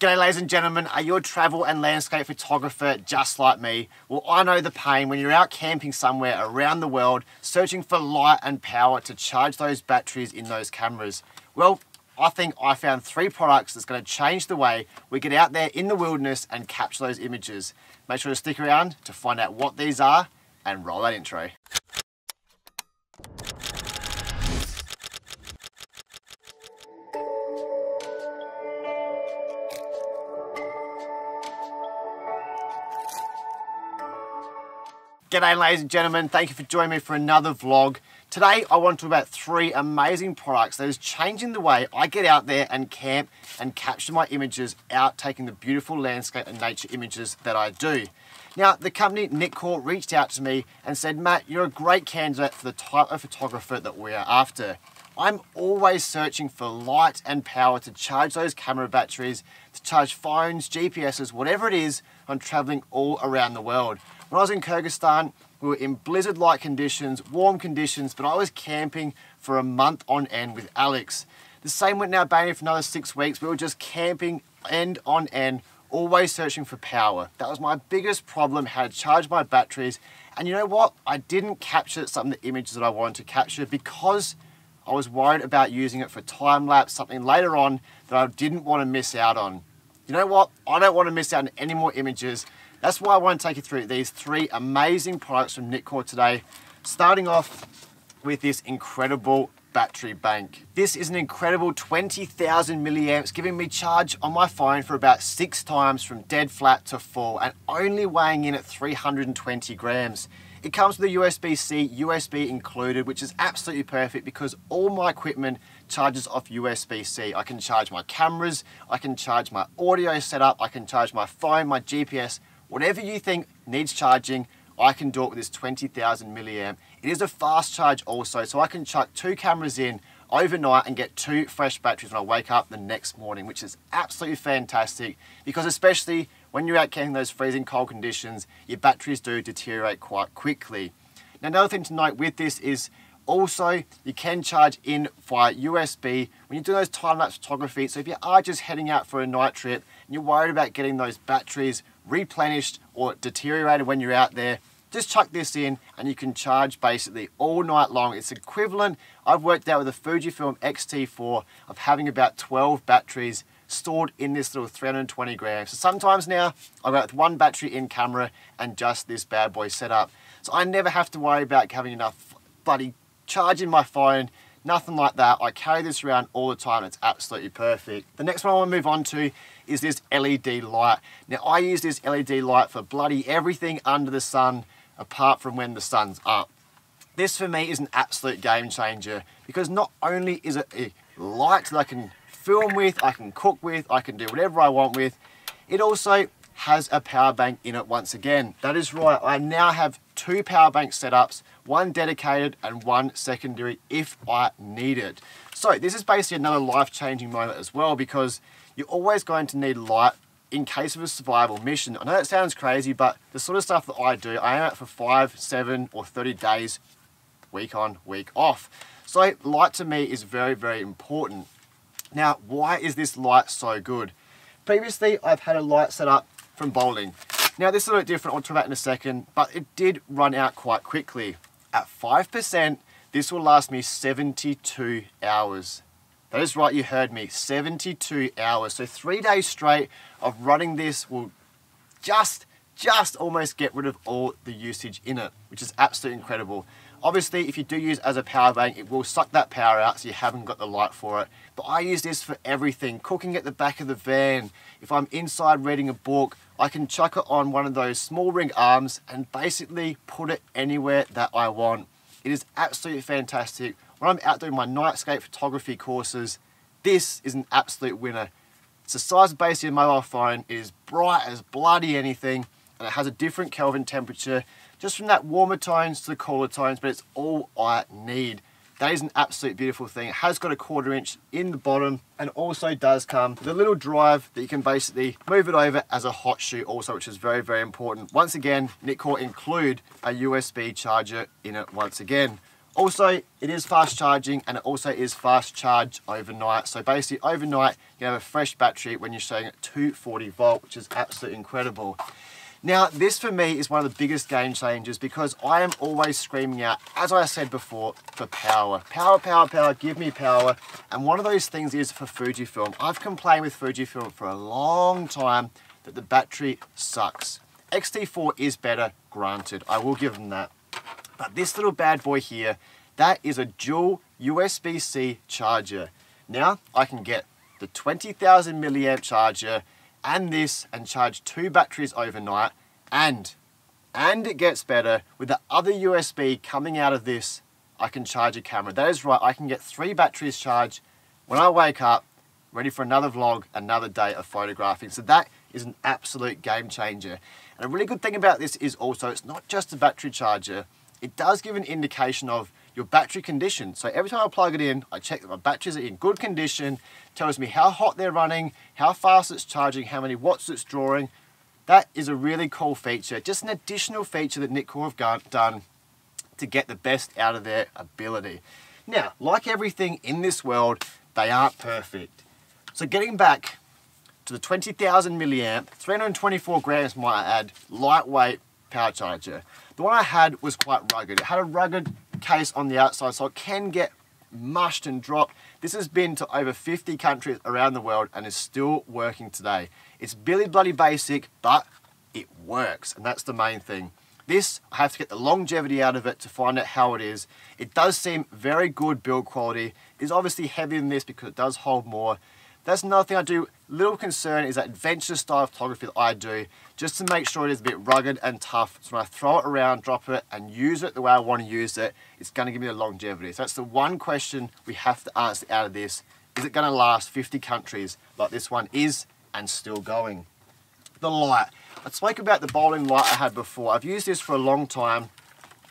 G'day ladies and gentlemen, are you a travel and landscape photographer just like me? Well, I know the pain when you're out camping somewhere around the world, searching for light and power to charge those batteries in those cameras. Well, I think I found three products that's gonna change the way we get out there in the wilderness and capture those images. Make sure to stick around to find out what these are and roll that intro. G'day ladies and gentlemen, thank you for joining me for another vlog. Today I want to talk about three amazing products that is changing the way I get out there and camp and capture my images out taking the beautiful landscape and nature images that I do. Now the company Nitecore reached out to me and said, Matt, you're a great candidate for the type of photographer that we are after. I'm always searching for light and power to charge those camera batteries, to charge phones, GPSs, whatever it is, I'm traveling all around the world. When I was in Kyrgyzstan, we were in blizzard-like conditions, warm conditions, but I was camping for a month on end with Alex. The same went now in Albania for another six weeks. We were just camping end on end, always searching for power. That was my biggest problem, how to charge my batteries. And you know what? I didn't capture some of the images that I wanted to capture because I was worried about using it for time lapse, something later on that I didn't want to miss out on. You know what? I don't want to miss out on any more images. That's why I want to take you through these three amazing products from Nitecore today. Starting off with this incredible battery bank. This is an incredible 20,000 milliamps, giving me charge on my phone for about six times from dead flat to full and only weighing in at 320 grams. It comes with a USB-C, USB included, which is absolutely perfect because all my equipment charges off USB-C. I can charge my cameras, I can charge my audio setup, I can charge my phone, my GPS, Whatever you think needs charging, I can do it with this 20,000 milliamp. It is a fast charge also, so I can chuck two cameras in overnight and get two fresh batteries when I wake up the next morning, which is absolutely fantastic because especially when you're out camping those freezing cold conditions, your batteries do deteriorate quite quickly. Now another thing to note with this is also you can charge in via USB when you're doing those time-lapse photography. So if you are just heading out for a night trip and you're worried about getting those batteries replenished or deteriorated when you're out there, just chuck this in and you can charge basically all night long. It's equivalent, I've worked out with a Fujifilm X-T4 of having about 12 batteries stored in this little 320 grams. So sometimes now I've got one battery in camera and just this bad boy set up. So I never have to worry about having enough bloody charge in my phone Nothing like that. I carry this around all the time. It's absolutely perfect. The next one I want to move on to is this LED light. Now I use this LED light for bloody everything under the sun apart from when the sun's up. This for me is an absolute game changer because not only is it a light that I can film with, I can cook with, I can do whatever I want with, it also has a power bank in it once again. That is right, I now have two power bank setups one dedicated and one secondary if I need it. So this is basically another life-changing moment as well because you're always going to need light in case of a survival mission. I know that sounds crazy, but the sort of stuff that I do, I am out for five, seven, or 30 days, week on, week off. So light to me is very, very important. Now, why is this light so good? Previously, I've had a light set up from Boling. Now, this is a little different, I'll talk about in a second, but it did run out quite quickly. At 5%, this will last me 72 hours. That is right, you heard me, 72 hours. So three days straight of running this will just, just almost get rid of all the usage in it, which is absolutely incredible. Obviously, if you do use as a power bank, it will suck that power out so you haven't got the light for it. But I use this for everything. Cooking at the back of the van. If I'm inside reading a book, I can chuck it on one of those small ring arms and basically put it anywhere that I want. It is absolutely fantastic. When I'm out doing my nightscape photography courses, this is an absolute winner. It's the size of basically a mobile phone. It is bright as bloody anything and it has a different Kelvin temperature just from that warmer tones to the cooler tones, but it's all I need. That is an absolute beautiful thing. It has got a quarter inch in the bottom and also does come with a little drive that you can basically move it over as a hot shoe also, which is very, very important. Once again, Nitecore include a USB charger in it once again. Also, it is fast charging and it also is fast charge overnight. So basically overnight, you have a fresh battery when you're showing at 240 volt, which is absolutely incredible. Now, this for me is one of the biggest game changers because I am always screaming out, as I said before, for power. Power, power, power, give me power. And one of those things is for Fujifilm. I've complained with Fujifilm for a long time that the battery sucks. X-T4 is better, granted. I will give them that. But this little bad boy here, that is a dual USB-C charger. Now, I can get the 20,000 milliamp charger and this and charge two batteries overnight and and it gets better with the other USB coming out of this I can charge a camera. That is right I can get three batteries charged. When I wake up ready for another vlog another day of photographing. So that is an absolute game changer. And a really good thing about this is also it's not just a battery charger. It does give an indication of your battery condition. So every time I plug it in, I check that my batteries are in good condition, tells me how hot they're running, how fast it's charging, how many watts it's drawing. That is a really cool feature, just an additional feature that Nitecore have done to get the best out of their ability. Now, like everything in this world, they aren't perfect. So getting back to the 20,000 milliamp, 324 grams might I add, lightweight power charger. The one I had was quite rugged. It had a rugged case on the outside, so it can get mushed and dropped. This has been to over 50 countries around the world and is still working today. It's Billy Bloody Basic, but it works, and that's the main thing. This, I have to get the longevity out of it to find out how it is. It does seem very good build quality. It is obviously heavier than this because it does hold more. That's another thing I do. Little concern is that adventure style photography that I do, just to make sure it is a bit rugged and tough. So when I throw it around, drop it, and use it the way I want to use it, it's going to give me the longevity. So that's the one question we have to answer out of this. Is it going to last 50 countries like this one is and still going? The light. I spoke about the Boling light I had before. I've used this for a long time.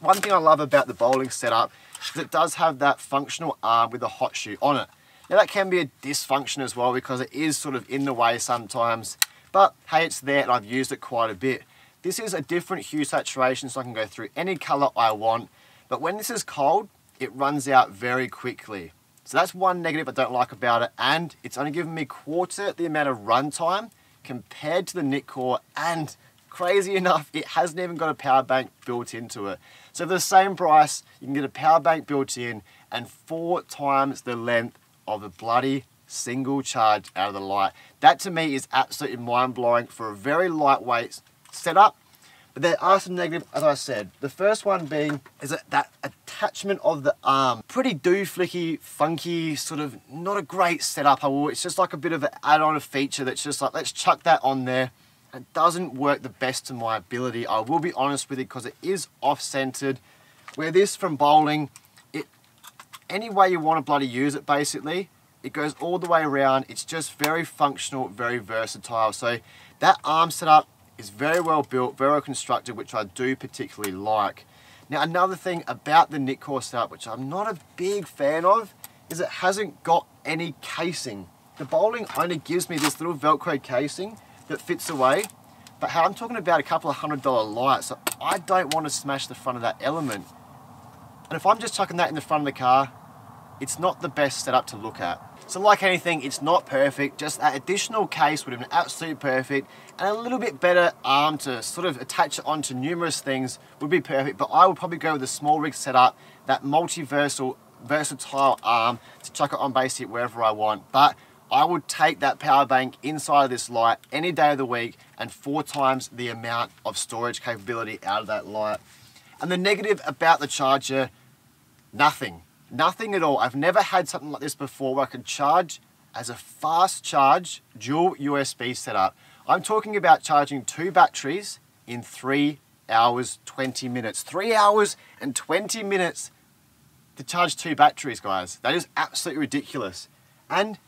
One thing I love about the Boling setup is it does have that functional arm with a hot shoe on it. Now that can be a dysfunction as well because it is sort of in the way sometimes. But hey, it's there and I've used it quite a bit. This is a different hue saturation so I can go through any color I want. But when this is cold, it runs out very quickly. So that's one negative I don't like about it. And it's only given me quarter the amount of runtime compared to the Nitecore and crazy enough, it hasn't even got a power bank built into it. So for the same price, you can get a power bank built in and four times the length of a bloody single charge out of the light. That to me is absolutely mind-blowing for a very lightweight setup. But there are some negatives, as I said. The first one being is that, that attachment of the arm. Pretty dooflicky, funky, sort of not a great setup. It's just like a bit of an add-on feature that's just like, let's chuck that on there. It doesn't work the best to my ability. I will be honest with it because it is off-centered. Where this from Boling any way you want to bloody use it basically. It goes all the way around. It's just very functional, very versatile. So that arm setup is very well built, very well constructed, which I do particularly like. Now another thing about the Nitecore setup, which I'm not a big fan of, is it hasn't got any casing. The Boling only gives me this little Velcro casing that fits away, but I'm talking about a couple of hundred dollar lights, so I don't want to smash the front of that element. And if I'm just chucking that in the front of the car, it's not the best setup to look at. So like anything, it's not perfect, just that additional case would have been absolutely perfect and a little bit better arm to sort of attach it onto numerous things would be perfect, but I would probably go with a small rig setup, that multi-versatile versatile arm to chuck it on basically wherever I want. But I would take that power bank inside of this light any day of the week and four times the amount of storage capability out of that light. And the negative about the charger, nothing. Nothing at all. I've never had something like this before where I can charge as a fast charge dual USB setup. I'm talking about charging two batteries in three hours, 20 minutes. Three hours and 20 minutes to charge two batteries, guys. That is absolutely ridiculous. And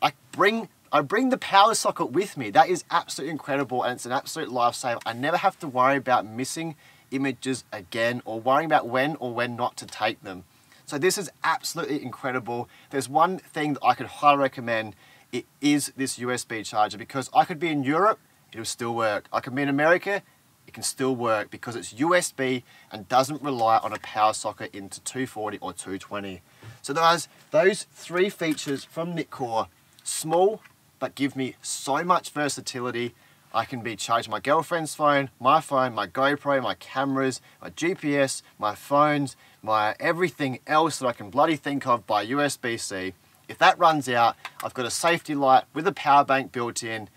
I bring I bring the power socket with me. That is absolutely incredible and it's an absolute lifesaver. I never have to worry about missing images again or worrying about when or when not to take them. So this is absolutely incredible. There's one thing that I could highly recommend. It is this USB charger because I could be in Europe, it will still work. I could be in America, it can still work because it's USB and doesn't rely on a power socket into 240 or 220. So those, those three features from Nitecore, small, but give me so much versatility. I can be charging my girlfriend's phone, my phone, my GoPro, my cameras, my GPS, my phones, my everything else that I can bloody think of by USB-C. If that runs out, I've got a safety light with a power bank built in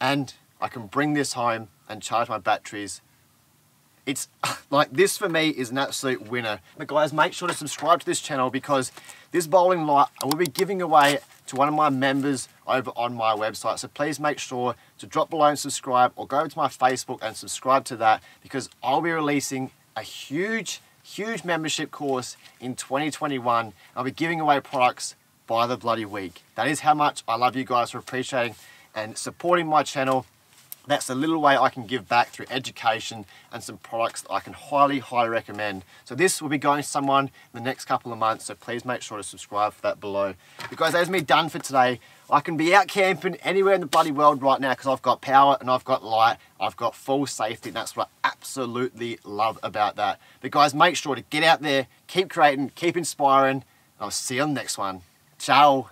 and I can bring this home and charge my batteries. It's like this for me is an absolute winner. But guys, make sure to subscribe to this channel because this Boling light I will be giving away to one of my members over on my website. So please make sure to drop below and subscribe or go over to my Facebook and subscribe to that because I'll be releasing a huge, huge membership course in 2021. I'll be giving away products by the bloody week. That is how much I love you guys for appreciating and supporting my channel. That's a little way I can give back through education and some products that I can highly, highly recommend. So this will be going to someone in the next couple of months, so please make sure to subscribe for that below. But guys, that's me done for today. I can be out camping anywhere in the bloody world right now because I've got power and I've got light, I've got full safety, and that's what I absolutely love about that. But guys, make sure to get out there, keep creating, keep inspiring, I'll see you on the next one. Ciao.